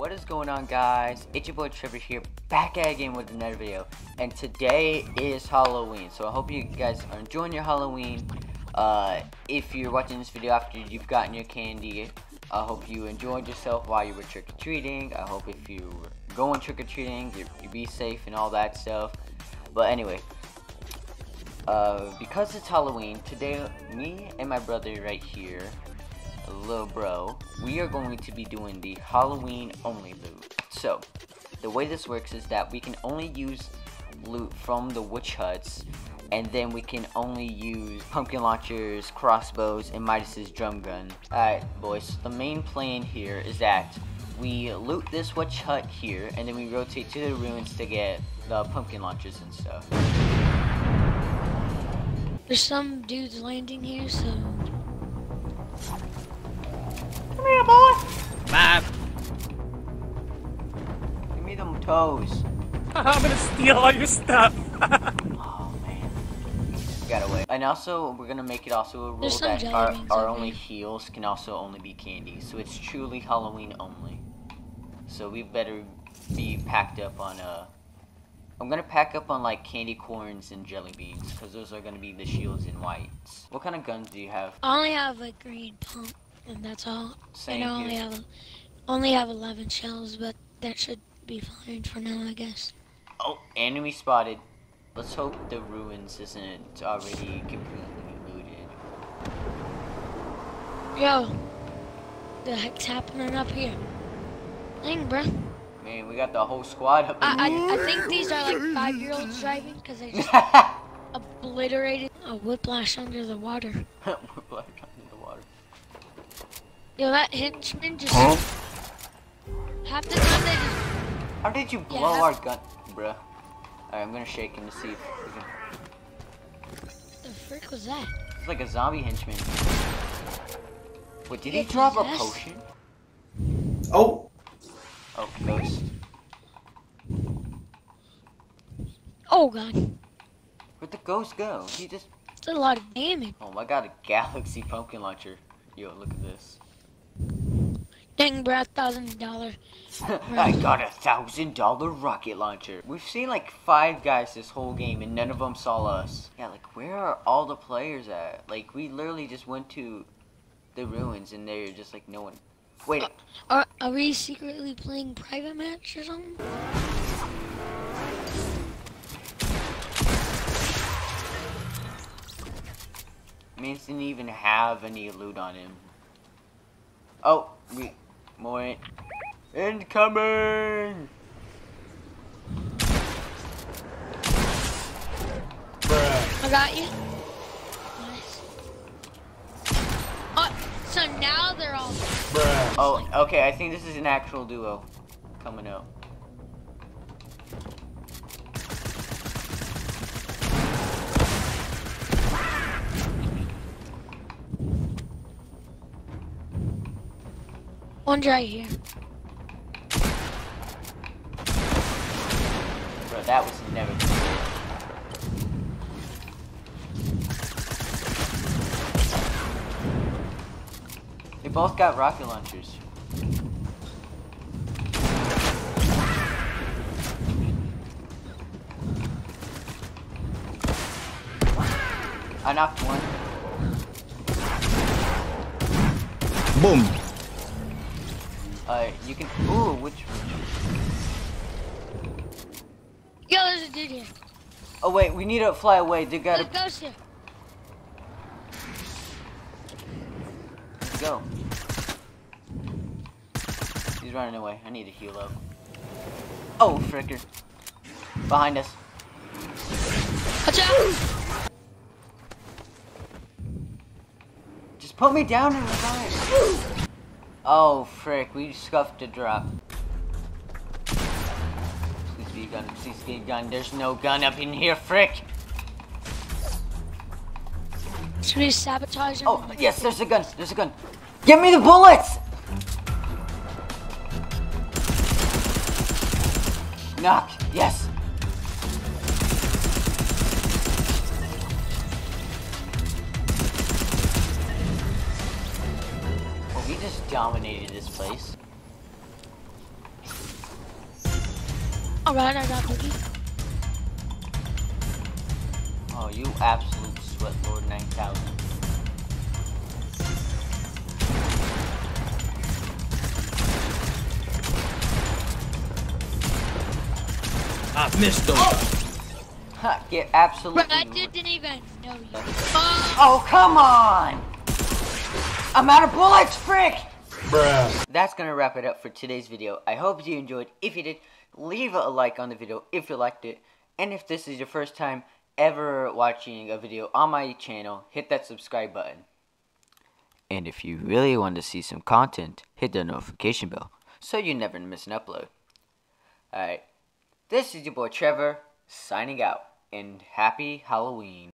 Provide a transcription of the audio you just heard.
What is going on guys? It's your boy Trevor here, back at again with another video. And today is Halloween, so I hope you guys are enjoying your Halloween. Uh, if you're watching this video after you've gotten your candy, I hope you enjoyed yourself while you were trick-or-treating. I hope if you were going trick-or-treating, you, you be safe and all that stuff. But anyway, uh, because it's Halloween, today me and my brother right here little bro, we are going to be doing the Halloween only loot. So, the way this works is that we can only use loot from the witch huts, and then we can only use pumpkin launchers, crossbows, and Midas's drum gun. Alright, boys, the main plan here is that we loot this witch hut here, and then we rotate to the ruins to get the pumpkin launchers and stuff. There's some dudes landing here, so Come here, boy. Bye. Give me them toes. I'm gonna steal all your stuff. oh man. Got away. And also, we're gonna make it also a rule that our, our only heals can also only be candy. So it's truly Halloween only. So we better be packed up on uh I'm gonna pack up on like candy corns and jelly beans because those are gonna be the shields and whites. What kind of guns do you have? I only have a green pump and that's all. Same and I only have only have 11 shells, but that should be fine for now, I guess. Oh, enemy spotted. Let's hope the ruins isn't already completely looted. Yo, the heck's happening up here? Dang, bruh. Man, we got the whole squad up I, I, I, think these are like five-year-olds driving because they just obliterated a whiplash under the water. whiplash Yo, that henchman just... Huh? Half the time they just... How did you blow yeah, our gun, bruh? Alright, I'm gonna shake him to see if we can... The frick was that? It's like a zombie henchman. Wait, did he drop a potion? Oh! Oh, ghost. Oh god. Where'd the ghost go? He just... It's a lot of damage. Oh, my god, a galaxy pumpkin launcher. Yo, look at this. Dang, bro, thousand dollar. I got a thousand dollar rocket launcher. We've seen like five guys this whole game and none of them saw us. Yeah, like where are all the players at? Like we literally just went to the ruins and they're just like no one. Wait. Uh, are, are we secretly playing private match or something? Mans didn't even have any loot on him. Oh, we more incoming. Bruh. I got you. Nice. Oh, so now they're all. Bruh. Oh, okay. I think this is an actual duo coming up. One's right here. Bro, that was never They both got rocket launchers. I knocked one. Boom. Uh, you can. Ooh, which? Yo, there's a dude here. Oh wait, we need to fly away. They gotta. Go here. Let's go. He's running away. I need to heal up. Oh, fricker. Behind us. Watch out! Just put me down and revive. Oh, frick, we scuffed a drop. Please be a gun, please be a gun. There's no gun up in here, frick! Should we sabotage oh, him? Oh, yes, there's a gun, there's a gun. Give me the bullets! Knock, yes. Dominated this place. Alright, I got boogie. Oh, you absolute sweat lord 9000. I missed him. Ha, get absolutely. Bro, I didn't even know you. Oh, come on! I'm out of bullets, frick! Bruh. That's gonna wrap it up for today's video. I hope you enjoyed. If you did, leave a like on the video if you liked it. And if this is your first time ever watching a video on my channel, hit that subscribe button. And if you really want to see some content, hit the notification bell so you never miss an upload. Alright, this is your boy Trevor, signing out, and happy Halloween.